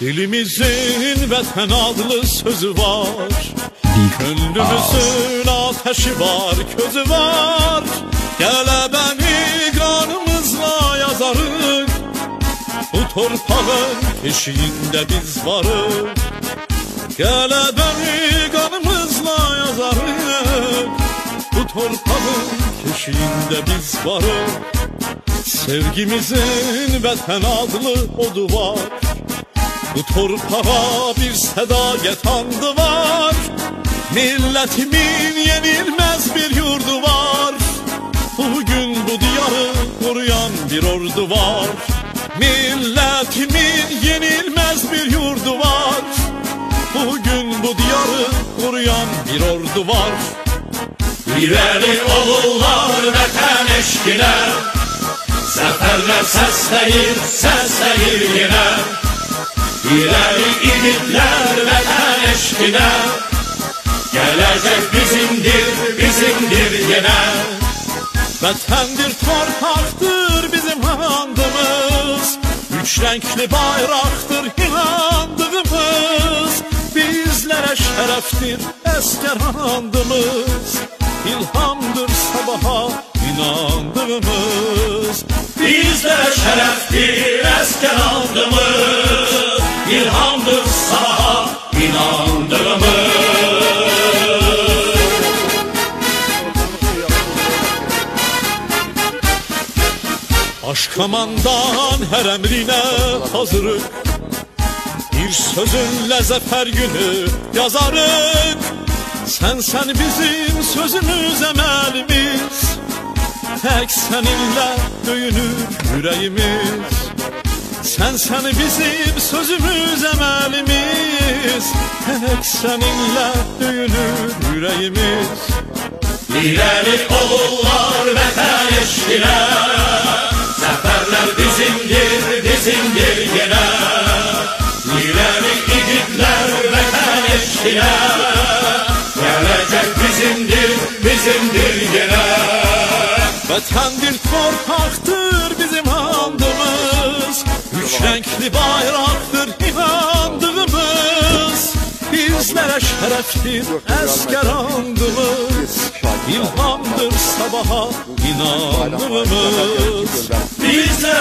Dilimizin vətən adlı sözü var. Gönlümüzün ateşi var, közü var. Gəlebəni qanımızla yazarıq Bu torpağın eşiğində biz varıq Gəlebəni qanımızla yazarıq Bu torpağın eşiğində biz varıq Sevgimizin vətən adlı odu var Bu torpağa bir sədaqət andı var. Milletimin yenilmez bir yurdu var. Bugün bu diyarı koruyan bir ordu var. Milletimin yenilmez bir yurdu var. Bugün bu diyarı koruyan bir ordu var. İleri olurlar vətən eşqinə Zəfərlər səsləyir, səsləyir yenə İleri igidler vətən eşqinə Gələcək bizimdir, bizimdir yenə Vətəndir, torpaqdır bizim handımız Üç rəngli bayraqdır hilandığımız Bizlərə şərəfdir əskər handımız İlhamdır sabaha inandığımız. Bizlərə şərəfdir əskər handımız İlhamdır sabaha inandığımız Aşkamandan her emrine hazırık Bir sözünle zafer günü yazarık Sen sen bizim sözümüz emelimiz. Tek seninle döyünür yüreğimiz Sen sen bizim sözümüz emelimiz Tek seninle döyünür yüreğimiz. İleri olurlar vətən eşqinə Zəfərlər bizimdir, bizimdir yenə İleri igidlər vətən eşqinə Gelecek bizimdir, bizimdir yenə Vətəndir, torpaqdır bizim andımız Üç renkli bayraqdır inandığımız. Bizlərə şərəfdir əskər andımız. İlhamdır sabaha inandığımız. Bizlere şereftir esker